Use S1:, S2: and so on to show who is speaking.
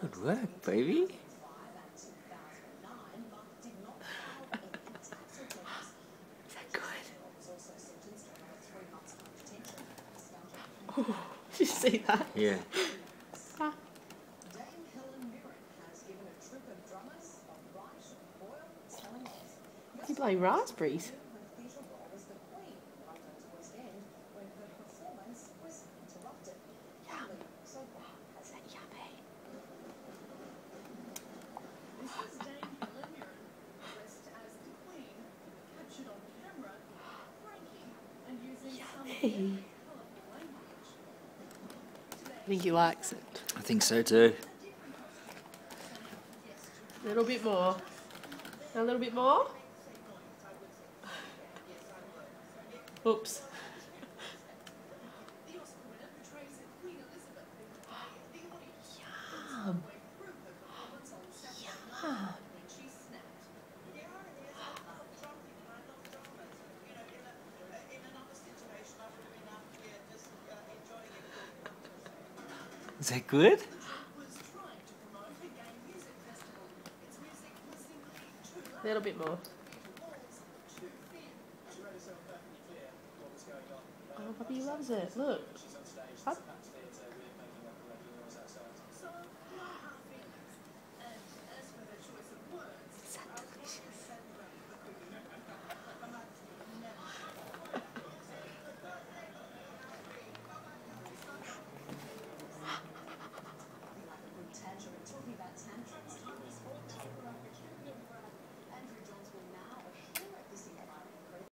S1: Good
S2: work, baby.
S1: Is that good? Oh, did you see that?
S2: Yeah.
S1: ah. You play raspberries. I think he likes it.
S2: I think so too.
S1: A little bit more. A little bit more. Oops.
S3: Is
S2: that good?
S4: A
S1: little bit more. Oh, Bobby loves it. Look. Up.